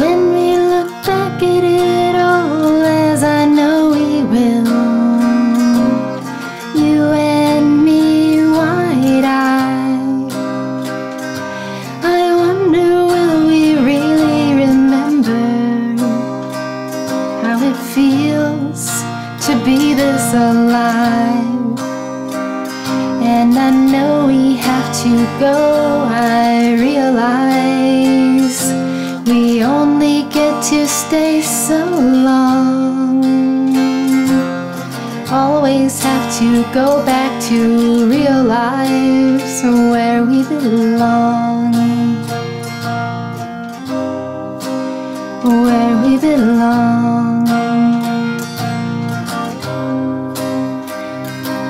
When we look back at it all, as I know we will, you and me wide eyed. I wonder, will we really remember how it feels to be this alive? And I know we have to go, I realize. To stay so long. Always have to go back to real lives where we belong. Where we belong.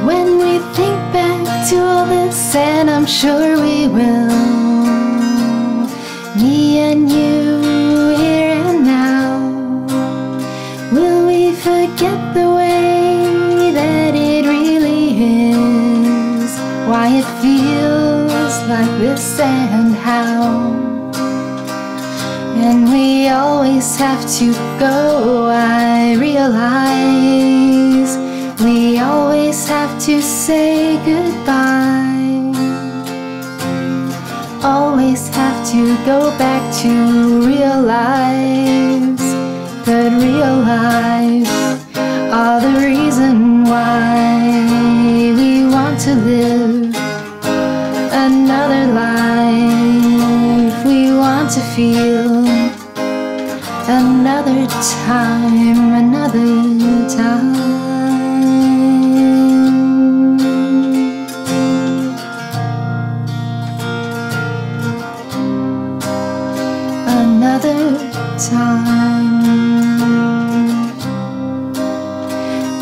When we think back to all this, and I'm sure we will, me and you forget the way that it really is? Why it feels like this and how? And we always have to go, I realize. We always have to say goodbye. Always have to go back to realize. But another life. We want to feel another time, another time. Another time.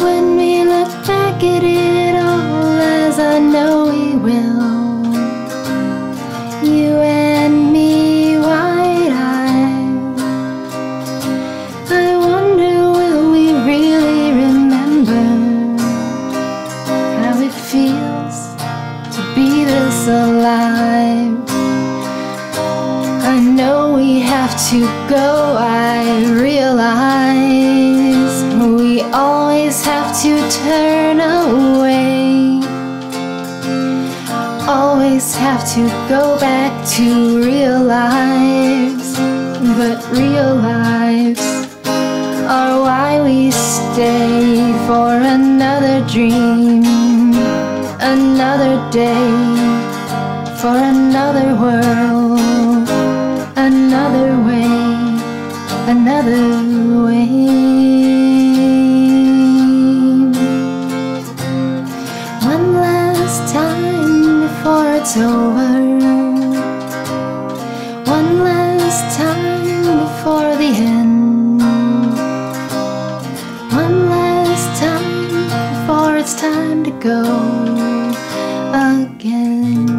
When we look back at it have to go, I realize we always have to turn away. Always have to go back to real lives, but real lives are why we stay for another dream, another day, for another world, it's over. One last time before the end. One last time before it's time to go again.